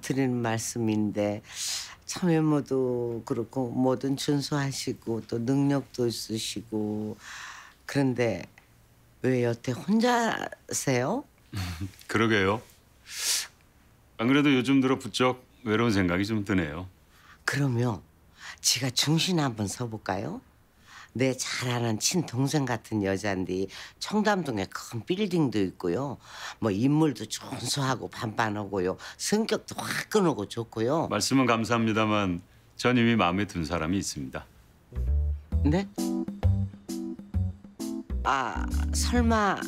드리는 말씀인데 참 외모도 그렇고 뭐든 준수하시고 또 능력도 있으시고 그런데 왜 여태 혼자세요? 그러게요. 안 그래도 요즘 들어 부쩍 외로운 생각이 좀 드네요. 그러면 지가 중심 한번 서볼까요? 내 잘 아는 친동생 같은 여잔데 청담동에 큰 빌딩도 있고요. 뭐 인물도 준수하고 반반하고요. 성격도 화끈하고 좋고요. 말씀은 감사합니다만 전 이미 마음에 든 사람이 있습니다. 네? 아 설마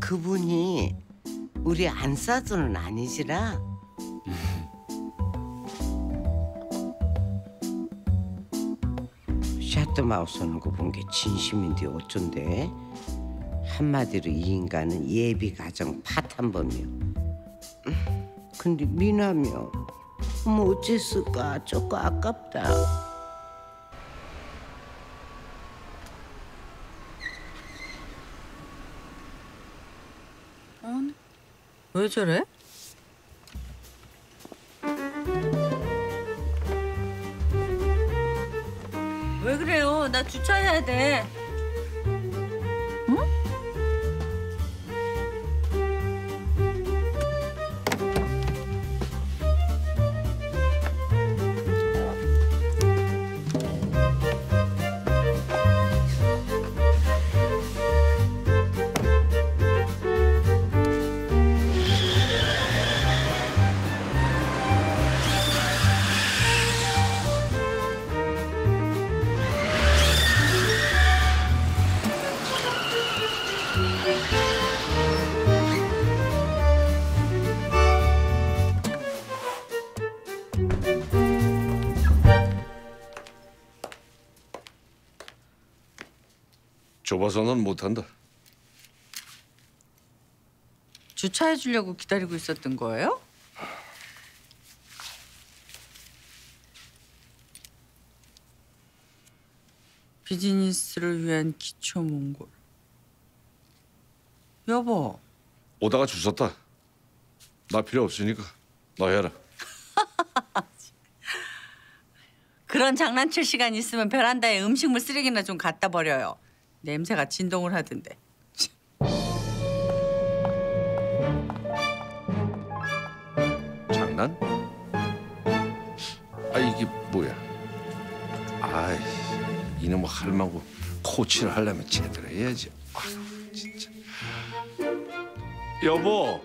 그분이 우리 안사돈은 아니지라? 샤트마우스 하는 거 본 게 진심인데 어쩐데? 한마디로 이 인간은 예비 가정 파탄범이요. 음, 근데 미나며 뭐 어쨌을까 조금 아깝다. 왜 저래? 왜 그래요? 나 주차해야 돼. 좁아서는 못한다. 주차해 주려고 기다리고 있었던 거예요? 비즈니스를 위한 기초 몽골. 여보, 오다가 주웠다. 나 필요 없으니까 너 해라. 그런 장난칠 시간 있으면 베란다에 음식물 쓰레기나 좀 갖다 버려요. 냄새가 진동을 하던데. 장난? 아 이게 뭐야? 아이 이놈의 할망구 코치를 하려면 제대로 해야지. 아 진짜. 여보